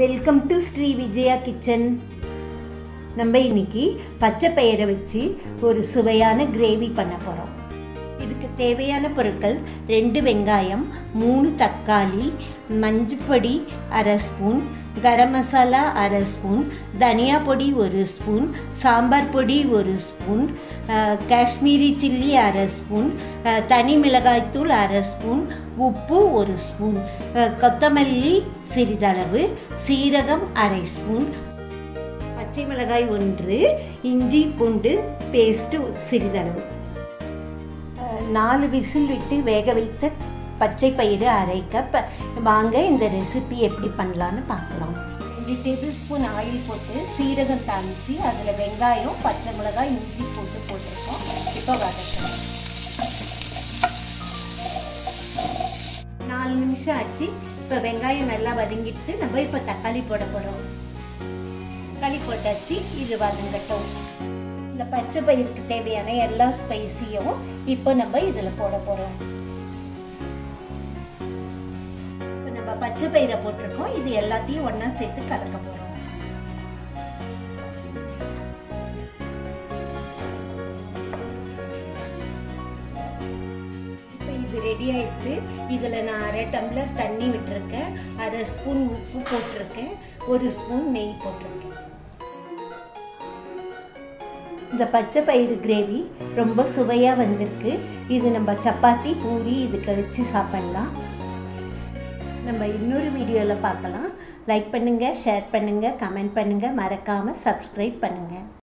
Welcome to Sri Vijaya kitchen நம்ம இன்னைக்கு பச்சை பயிரை வச்சு ஒரு சுவையான கிரேவி பண்ண போகிறோம் இதுக்கு தேவையான பொருட்கள் ரெண்டு வெங்காயம் மூணு தக்காளி மஞ்சப்பொடி அரை ஸ்பூன் கரம் மசாலா அரை ஸ்பூன் தனியா பொடி ஒரு ஸ்பூன் சாம்பார் பொடி ஒரு ஸ்பூன் காஷ்மீரி சில்லி அரை ஸ்பூன் தனி மிளகாய்த்தூள் அரை ஸ்பூன் உப்பு ஒரு ஸ்பூன் கொத்தமல்லி சிறிதளவு சீரகம் அரை ஸ்பூன் பச்சை மிளகாய் ஒன்று இஞ்சி பூண்டு பேஸ்ட்டு சிறிதளவு. நாலு விசில் விட்டு வேக வைத்த பச்சை பயிறு அரை கப் வாங்க இந்த ரெசிபி எப்படி பண்ணலான்னு பார்க்கலாம். ரெண்டு டேபிள் ஸ்பூன் ஆயில் போட்டு சீரகம் தாளித்து அதில் வெங்காயம் பச்சை மிளகாய் இஞ்சி போட்டு போட்டிருக்கோம். இப்போ வதக்கலாம். நாலு நிமிஷம் ஆச்சு. இப்போ வெங்காயம் நல்லா வதங்கிட்டு நம்ம இப்போ தக்காளி போட போகிறோம் தக்காளி போட்டாச்சு இது வதங்கட்டும். இந்த பச்சை பயிருக்கு தேவையான எல்லா ஸ்பைஸியும் இப்போ நம்ம இதில் போட போகிறோம் இப்போ நம்ம பச்சை பயிரை போட்டிருக்கோம். இது எல்லாத்தையும் ஒன்றா சேர்த்து கலக்க போகிறோம் இது ரெடி ஆயிடுது இதில் நான் அரை டம்ளர் தண்ணி விட்டுருக்கேன். அரை ஸ்பூன் உப்பு போட்டிருக்கேன். ஒரு ஸ்பூன் நெய் போட்டிருக்கேன். இந்த பச்சை பயிறு கிரேவி ரொம்ப சுவையாக வந்திருக்கு. இது நம்ம சப்பாத்தி பூரி இதுக்கு வச்சு சாப்பிட்லாம். நம்ம இன்னொரு வீடியோவில் பார்க்கலாம். லைக் பண்ணுங்கள் ஷேர் பண்ணுங்கள் கமெண்ட் பண்ணுங்கள் மறக்காமல் சப்ஸ்கிரைப் பண்ணுங்கள்